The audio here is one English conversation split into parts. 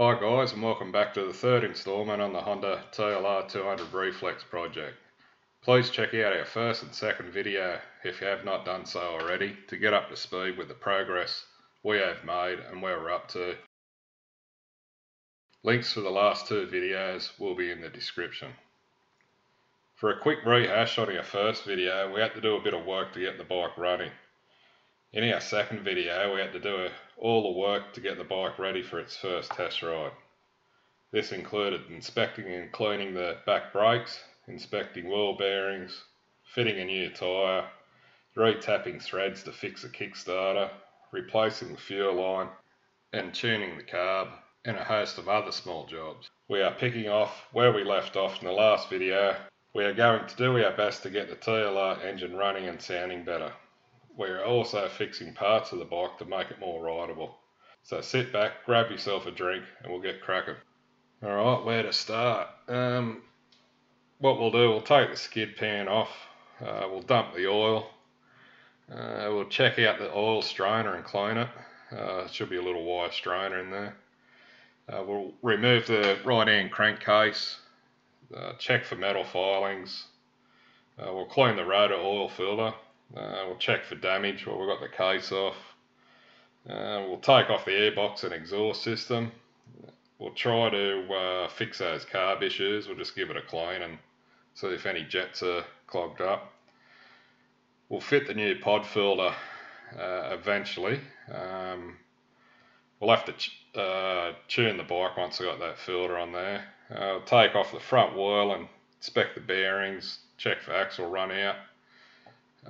Hi guys and welcome back to the third instalment on the Honda TLR 200 Reflex project. Please check out our first and second video if you have not done so already to get up to speed with the progress we have made and where we're up to. Links for the last two videos will be in the description. For a quick rehash on our first video, we had to do a bit of work to get the bike running. In our second video, we had to do all the work to get the bike ready for its first test ride. This included inspecting and cleaning the back brakes, inspecting wheel bearings, fitting a new tyre, retapping threads to fix a kickstarter, replacing the fuel line, and tuning the carb, and a host of other small jobs. We are picking off where we left off in the last video we are going to do our best to get the TLR engine running and sounding better. We are also fixing parts of the bike to make it more rideable. So sit back, grab yourself a drink and we'll get cracking. Alright, where to start? Um, what we'll do, we'll take the skid pan off, uh, we'll dump the oil, uh, we'll check out the oil strainer and clean it. Uh, should be a little wire strainer in there. Uh, we'll remove the right hand crankcase, uh, check for metal filings. Uh, we'll clean the rotor oil filter. Uh, we'll check for damage while we've got the case off. Uh, we'll take off the airbox and exhaust system. We'll try to uh, fix those carb issues. We'll just give it a clean and see if any jets are clogged up. We'll fit the new pod filter uh, eventually. Um, we'll have to tune the bike once we've got that filter on there. Uh, take off the front wheel and inspect the bearings, check for axle run out.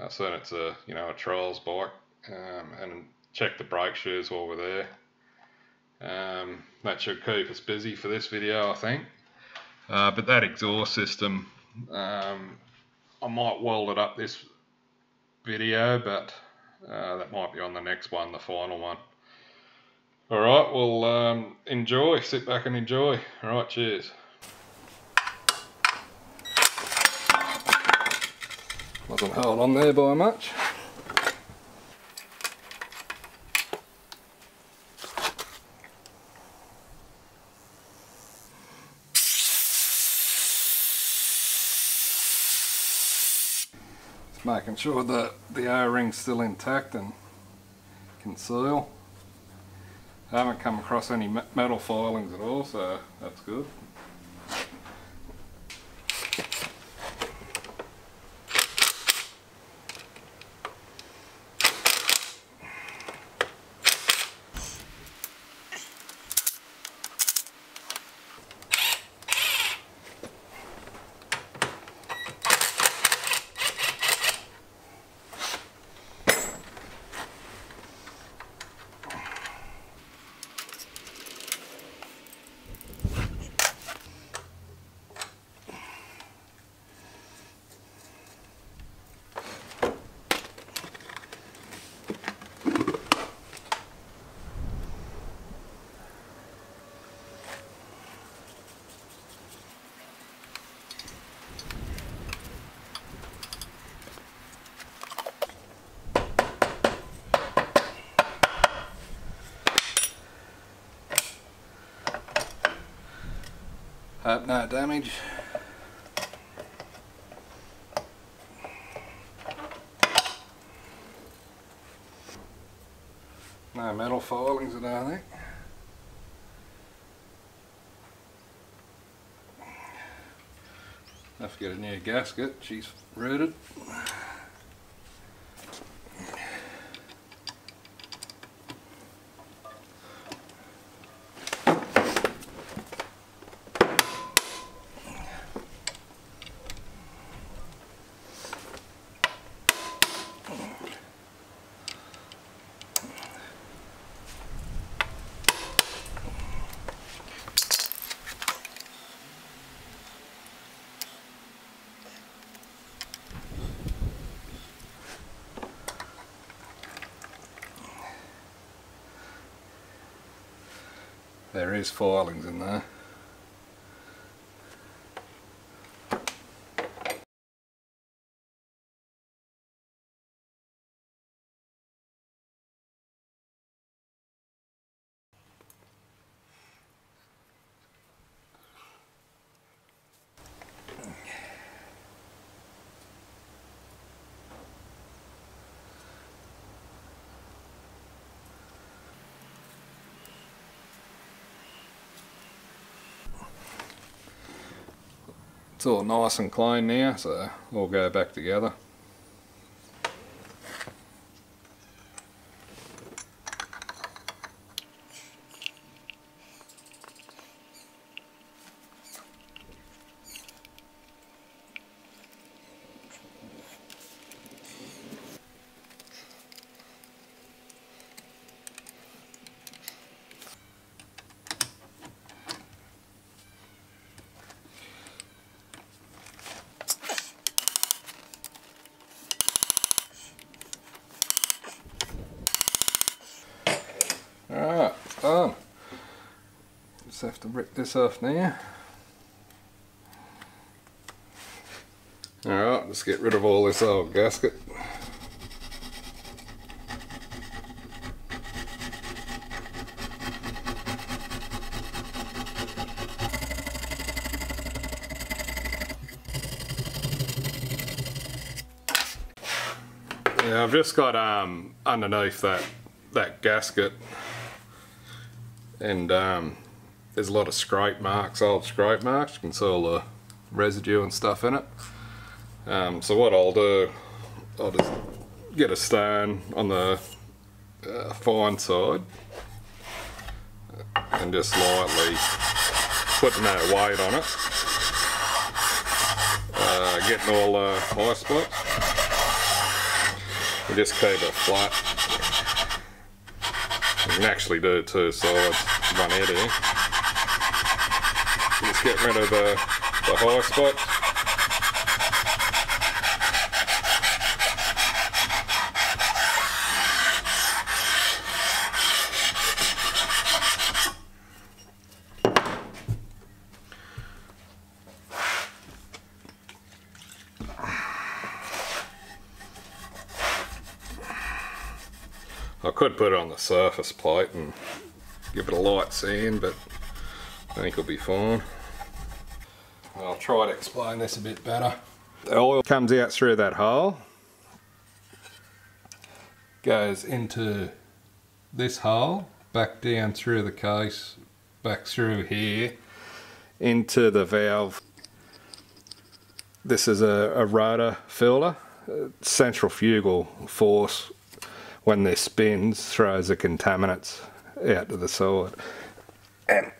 So then it's a you know a trials bike, um, and check the brake shoes while we're there. Um, that should keep us busy for this video, I think. Uh, but that exhaust system, um, I might weld it up this video, but uh, that might be on the next one, the final one. All right, well, um, enjoy. Sit back and enjoy. All right, cheers. Wasn't held on there by much. Just making sure that the O-ring's still intact and can seal. I haven't come across any metal filings at all, so that's good. Hope no damage. No metal filings I don't think. Have to get a new gasket, she's rooted. There is filings in there. All nice and clean now so all go back together. Alright, it's done. Have to rip this off now. Alright, let's get rid of all this old gasket. Yeah, I've just got um, underneath that that gasket and um, there's a lot of scrape marks, old scrape marks. You can see all the residue and stuff in it. Um, so what I'll do, I'll just get a stone on the uh, fine side and just lightly putting that weight on it. Uh, getting all the high spots. And just keep it flat. You can actually do two sides, one head here. Just get rid of the, the high spots. I could put it on the surface plate and give it a light sand, but I think it'll be fine. I'll try to explain this a bit better. The oil comes out through that hole, goes into this hole, back down through the case, back through here, into the valve. This is a, a rotor filter, uh, centrifugal force when this spins throws the contaminants out to the side. And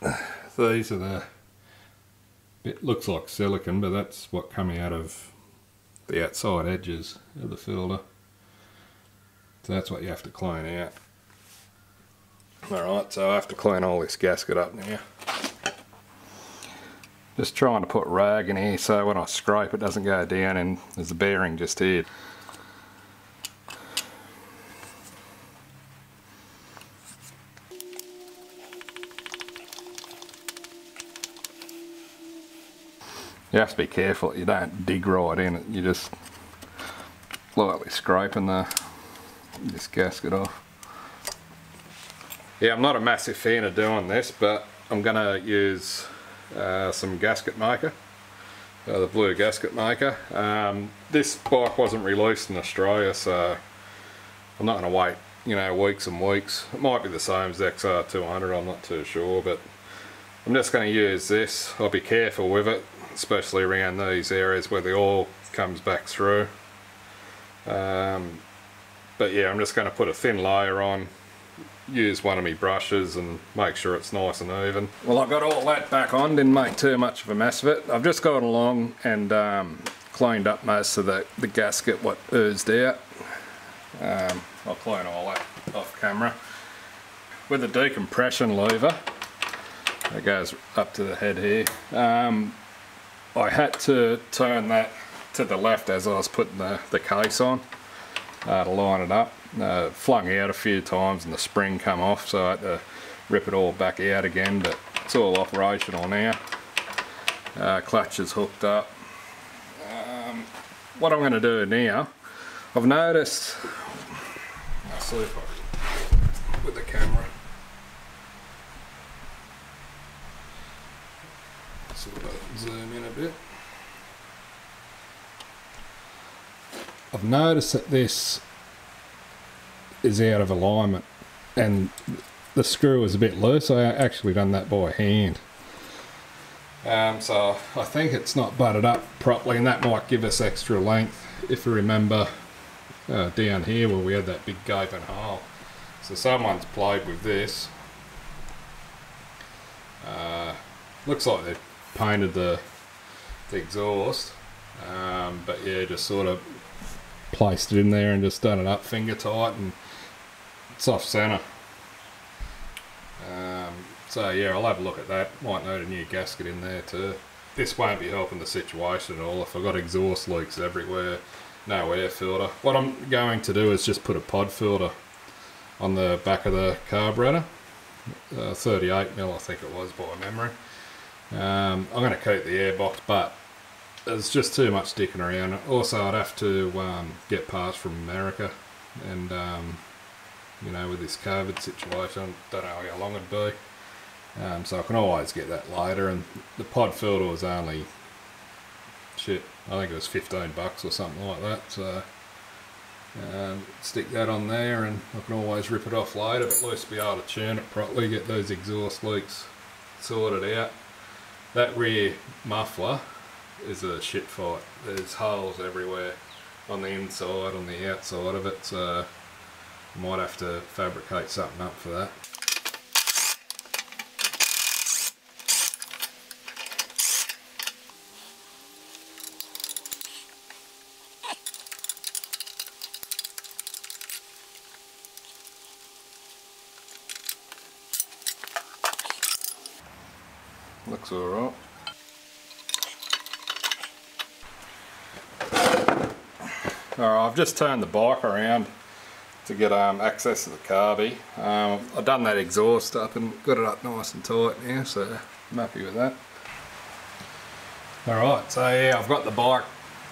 uh, these are the, it looks like silicon but that's what coming out of the outside edges of the filter. So that's what you have to clean out. Alright, so I have to clean all this gasket up now. Just trying to put rag in here so when I scrape it doesn't go down and there's a bearing just here. You have to be careful, you don't dig right in you just lightly scraping the this gasket off. Yeah, I'm not a massive fan of doing this, but I'm going to use uh, some gasket maker, uh, the blue gasket maker. Um, this bike wasn't released in Australia, so I'm not going to wait, you know, weeks and weeks. It might be the same as XR200, I'm not too sure, but I'm just going to use this. I'll be careful with it especially around these areas where the oil comes back through. Um, but yeah, I'm just going to put a thin layer on, use one of my brushes and make sure it's nice and even. Well, I've got all that back on, didn't make too much of a mess of it. I've just gone along and um, cleaned up most of the, the gasket what oozed out. Um, I'll clean all that off camera. With a decompression lever, that goes up to the head here. Um, I had to turn that to the left as I was putting the, the case on uh, to line it up. Uh, flung out a few times and the spring come off so I had to rip it all back out again but it's all operational now. Uh, clutch is hooked up. Um, what I'm going to do now, I've noticed, I'll see if I, with the camera, sort of zoom in a bit. I've noticed that this is out of alignment and the screw is a bit loose. I actually done that by hand. Um, so I think it's not butted up properly and that might give us extra length if you remember uh, down here where we had that big gaping hole. So someone's played with this. Uh, looks like they've painted the, the exhaust um, but yeah just sort of placed it in there and just done it up finger tight and it's off center. Um, so yeah, I'll have a look at that. Might need a new gasket in there too. This won't be helping the situation at all. If I've got exhaust leaks everywhere, no air filter. What I'm going to do is just put a pod filter on the back of the carburetor. Uh, 38 mil I think it was by memory. Um, I'm going to keep the airbox but there's just too much sticking around. Also I'd have to um, get parts from America and um, you know with this COVID situation, don't know how long it'd be. Um, so I can always get that later and the pod filter was only shit I think it was 15 bucks or something like that so um, stick that on there and I can always rip it off later but at least be able to tune it properly get those exhaust leaks sorted out that rear muffler is a shit fight there's holes everywhere on the inside on the outside of it so I might have to fabricate something up for that Looks alright. Alright, I've just turned the bike around to get um, access to the carby. Um, I've done that exhaust up and got it up nice and tight now, so I'm happy with that. Alright, so yeah, I've got the bike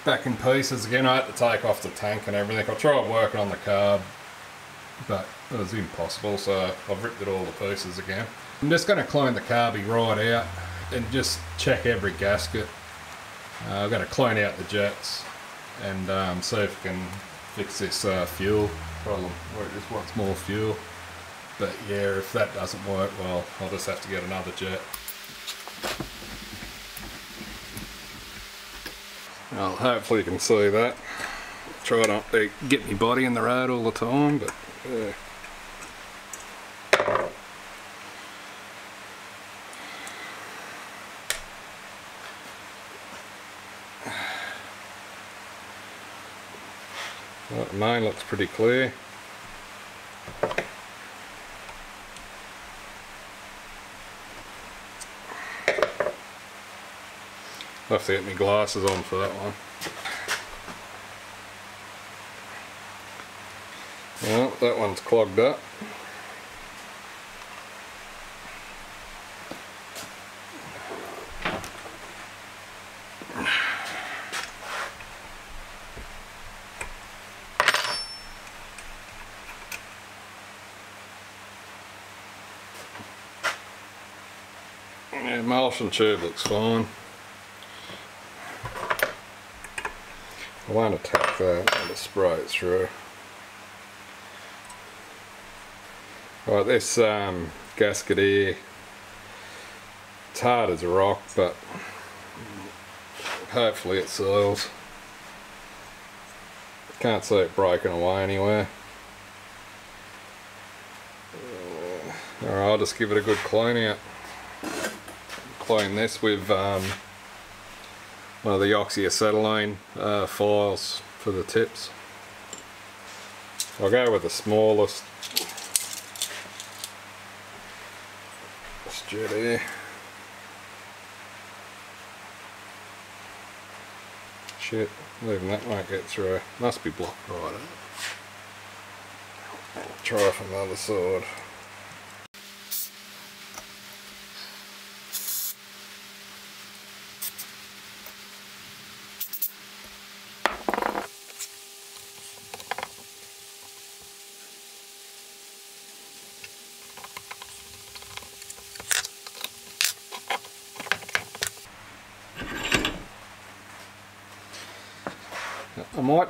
back in pieces again. I had to take off the tank and everything. I tried working on the carb, but it was impossible, so I've ripped it all to pieces again. I'm just going to clean the carby right out and just check every gasket. Uh, I'm going to clean out the jets and um, see if we can fix this uh, fuel problem where it just wants more fuel. But yeah, if that doesn't work, well, I'll just have to get another jet. Well, hopefully you can see that. Try not to get my body in the road all the time, but yeah. Mine looks pretty clear. I'll have to get my glasses on for that one. Well, that one's clogged up. Yeah, tube looks fine. I won't attack that, I'll just spray it through. Right, this um, gasket here, it's hard as a rock, but hopefully it seals. Can't see it breaking away anywhere. Alright, I'll just give it a good clean out this with um, one of the oxyacetylene uh, files for the tips. I'll go with the smallest here. Shit, even that won't get through. Must be blocked right up. Try from the other side.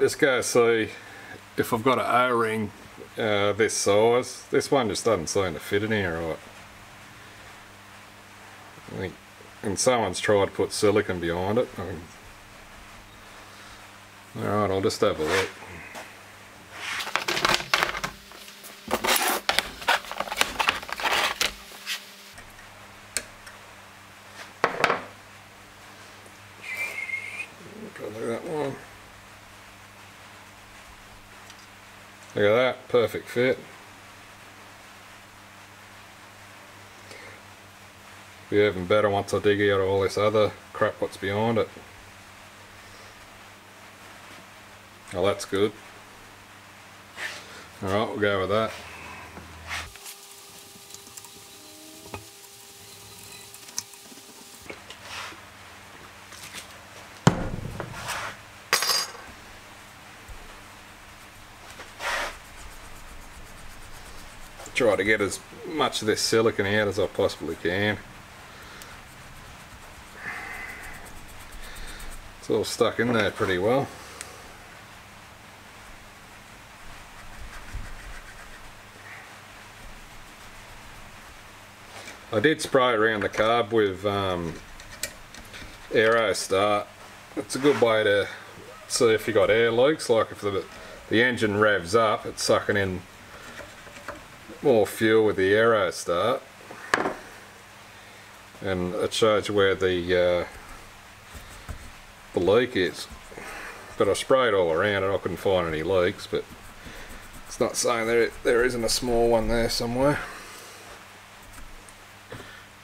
I just go see if I've got an O-ring uh, this size. This one just doesn't seem to fit in here right. I think and someone's tried to put silicon behind it. Alright, I'll just have a look. Look at that, perfect fit. Be even better once I dig out all this other crap what's behind it. Oh, that's good. Alright, we'll go with that. try to get as much of this silicon out as I possibly can. It's all stuck in there pretty well. I did spray around the carb with um, Aerostart. It's a good way to see if you got air leaks, like if the, the engine revs up, it's sucking in more fuel with the Aerostart and it shows where the uh, the leak is. But I sprayed all around and I couldn't find any leaks but it's not saying there there isn't a small one there somewhere.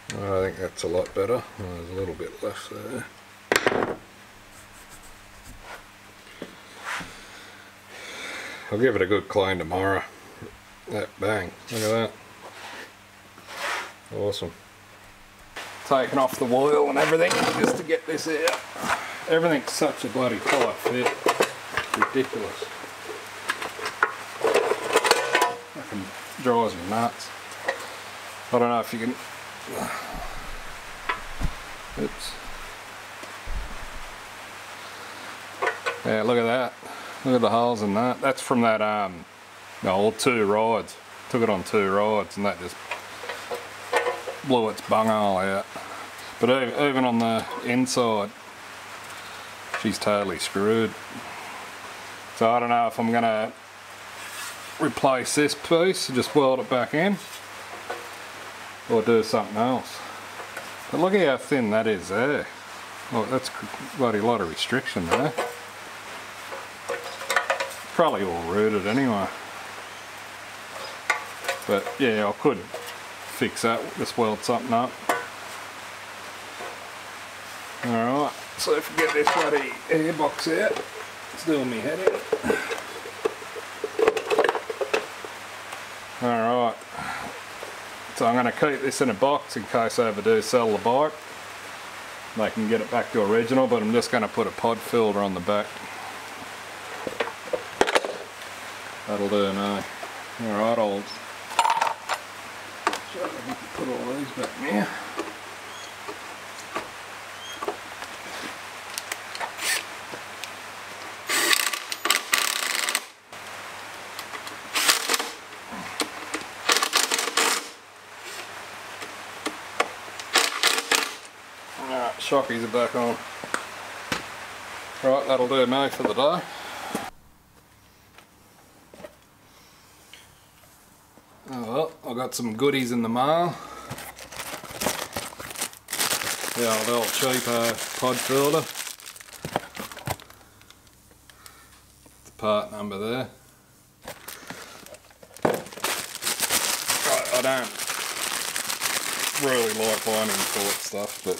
I think that's a lot better. There's a little bit left there. I'll give it a good clean tomorrow that bang, look at that. Awesome. Taking off the oil and everything just to get this out. Everything's such a bloody tight fit. ridiculous. Fucking drives me nuts. I don't know if you can... Oops. Yeah, look at that. Look at the holes in that. That's from that um, no, two rides. Took it on two rides and that just blew its bunghole out. But even on the inside, she's totally screwed. So I don't know if I'm gonna replace this piece, and just weld it back in, or do something else. But look at how thin that is there. Well, that's bloody a lot of restriction there. Probably all rooted anyway. But yeah, I could fix that, just weld something up. Alright, so if we get this bloody airbox out, it's doing me head in. Alright, so I'm going to keep this in a box in case I ever do sell the bike. They can get it back to original, but I'm just going to put a pod filter on the back. That'll do now. Alright, I'll put all these back now. Alright, shockies are back on. Right, that'll do me for the day. Got some goodies in the mail. Yeah, a little cheap pod filter. The part number there. I, I don't really like buying import stuff, but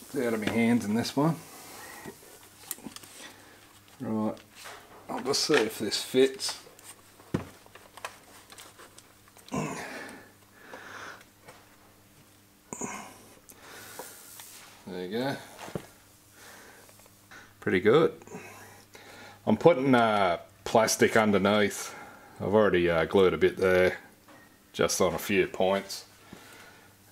it's out of my hands in this one. Right, I'll just see if this fits. There you go. Pretty good. I'm putting uh, plastic underneath. I've already uh, glued a bit there, just on a few points.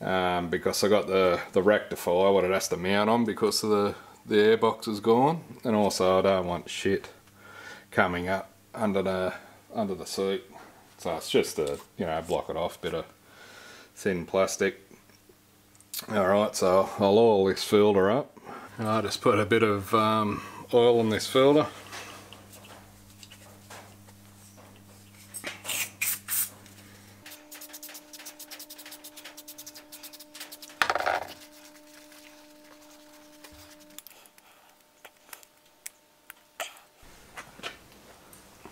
Um, because I got the, the rectifier, what it has to mount on because of the, the airbox is gone. And also I don't want shit coming up under the under the seat. So it's just a, you know, block it off, bit of thin plastic Alright, so I'll oil this filter up. I just put a bit of um, oil in this filter.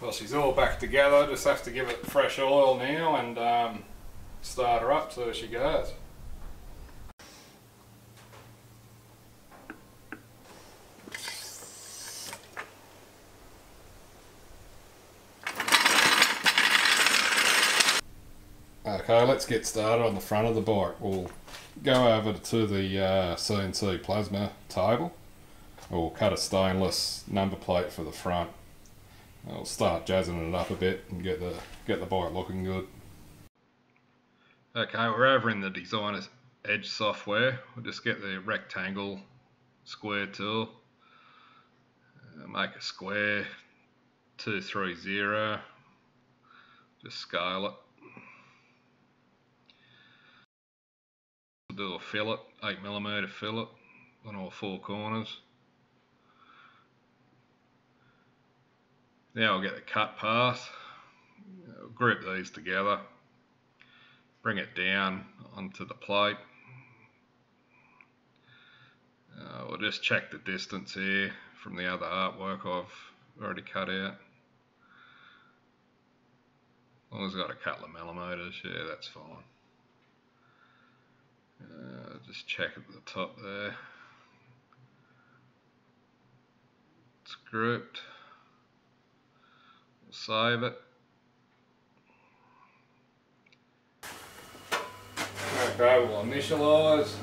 Well, she's all back together. Just have to give it fresh oil now and um, start her up so she goes. Okay, let's get started on the front of the bike. We'll go over to the uh, CNC plasma table. We'll cut a stainless number plate for the front. I'll start jazzing it up a bit and get the get the bike looking good. Okay, we're over in the designer's edge software. We'll just get the rectangle square tool. Uh, make a square 230. Just scale it. Do a fillet, 8mm fillet on all four corners. Now I'll get the cut path, group these together, bring it down onto the plate. Uh, we'll just check the distance here from the other artwork I've already cut out. As long as I've got a couple of millimeters, yeah, that's fine. Uh, just check at the top there. It's grouped. We'll save it. Okay, we'll initialize.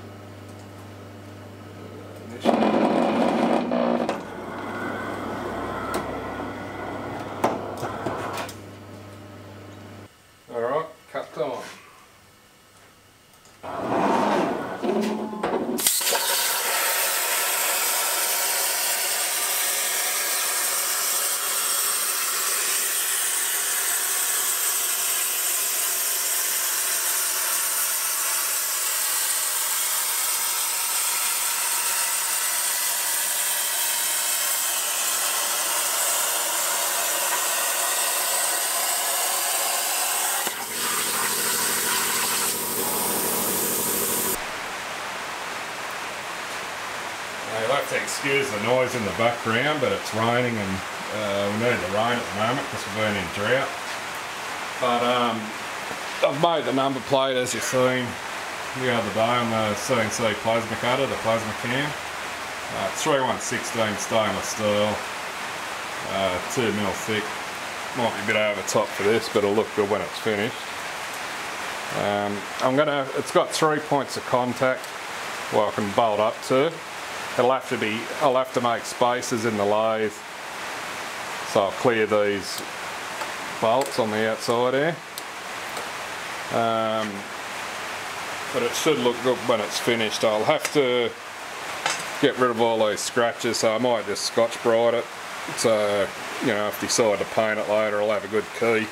Alright, cut time. You'll have to excuse the noise in the background, but it's raining and uh, we need the rain at the moment because we're in drought. But um, I've made the number plate as you've seen the other day on the CNC plasma cutter, the plasma cam. Uh, 3116 stainless steel, uh, 2 mil thick. Might be a bit over top for this, but it'll look good when it's finished. Um, I'm gonna, it's got three points of contact where I can bolt up to. It'll have to be, I'll have to make spaces in the lathe. So I'll clear these bolts on the outside here. Um, but it should look good when it's finished. I'll have to get rid of all those scratches, so I might just scotch brite it. So, you know, if I decide to paint it later, I'll have a good key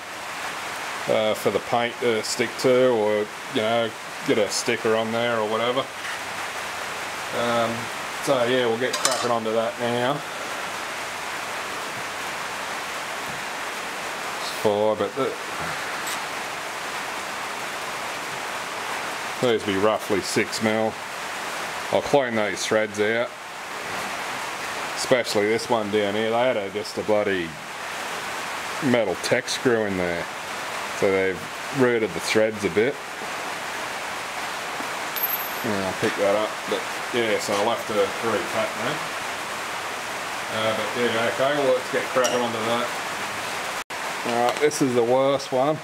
uh, for the paint to stick to, or, you know, get a sticker on there or whatever. Um, so yeah, we'll get cracking onto that now. It's four, but the, these be roughly six mil. I'll clean these threads out. Especially this one down here. They had a, just a bloody metal tech screw in there. So they've rooted the threads a bit. And I'll pick that up. But yeah, so I'll have to recut that. Uh, but yeah, okay, well let's get cracking onto that. Alright, this is the worst one.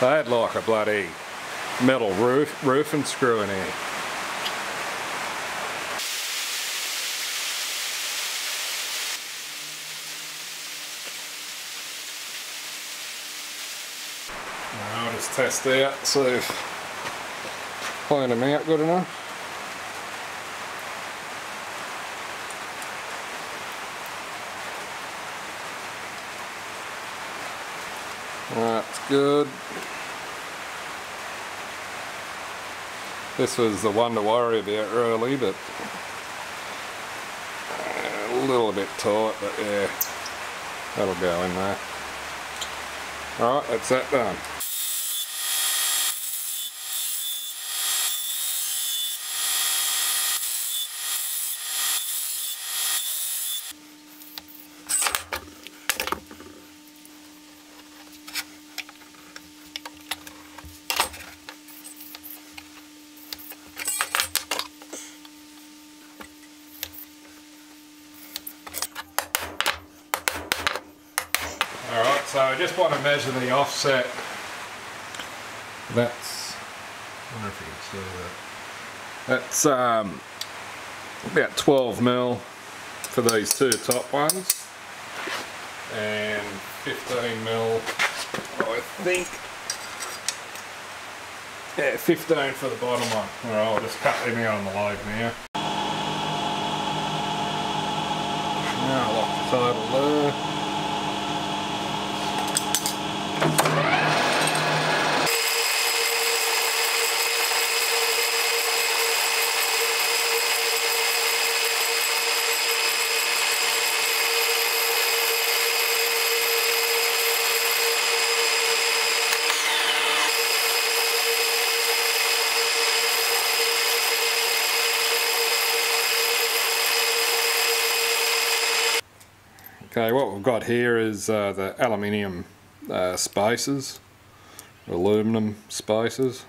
They had like a bloody metal roof, roof and screwing in. Now just test that, see so if playing them out good enough. That's good. This was the one to worry about really, but uh, a little bit tight, but yeah, that'll go in there. Alright, that's that done. Alright, so I just want to measure the offset. That's, I wonder if you can see that. That's um, about 12 mil for these two top ones. And 15 mil, I think. Yeah, 15 for the bottom one. Alright, I'll just cut them out on the load now. Now lock the total there. Okay, what we've got here is uh, the aluminium uh, spaces, aluminum spacers,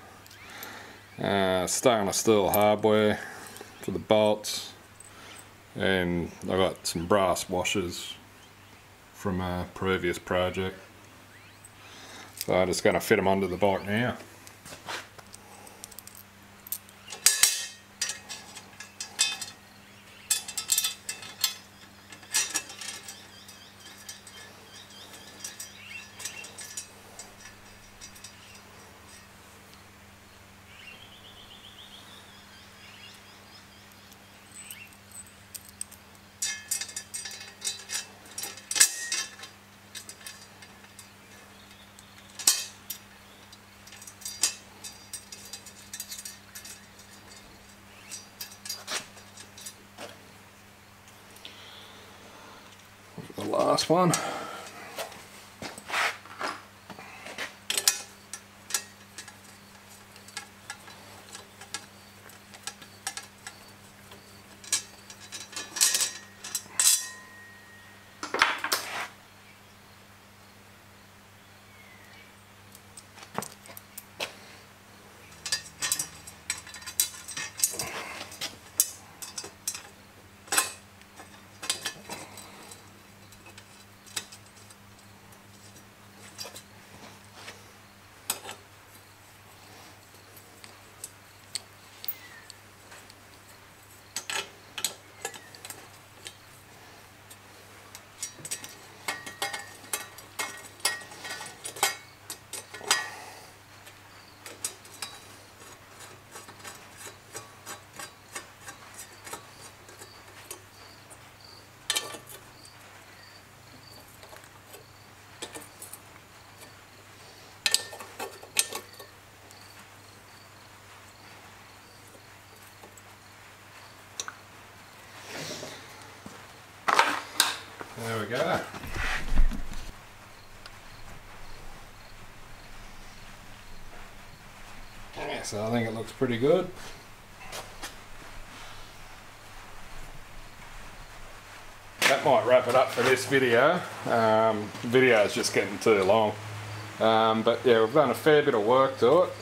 uh, stainless steel hardware for the bolts, and I've got some brass washers from a previous project. So I'm just going to fit them onto the bike now. Last one. There we go. Yeah, so I think it looks pretty good. That might wrap it up for this video. Um, video is just getting too long. Um, but yeah, we've done a fair bit of work to it.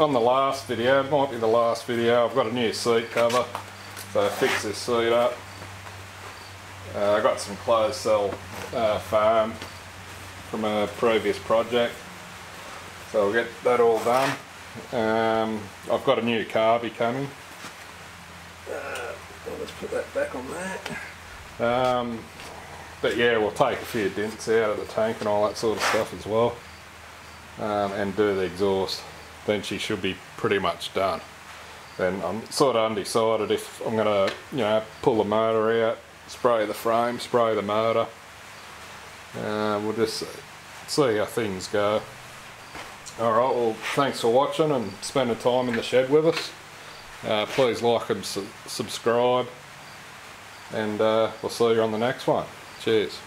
On the last video, might be the last video, I've got a new seat cover. So I fixed this seat up. Uh, I got some closed cell uh, foam from a previous project. So I'll get that all done. Um, I've got a new carby coming. Uh, I'll just put that back on that. Um, but yeah, we'll take a few dents out of the tank and all that sort of stuff as well. Um, and do the exhaust. Then she should be pretty much done. Then I'm sort of undecided if I'm going to, you know, pull the motor out, spray the frame, spray the motor. Uh, we'll just see. how things go. Alright, well thanks for watching and spending time in the shed with us. Uh, please like and su subscribe and uh, we'll see you on the next one. Cheers.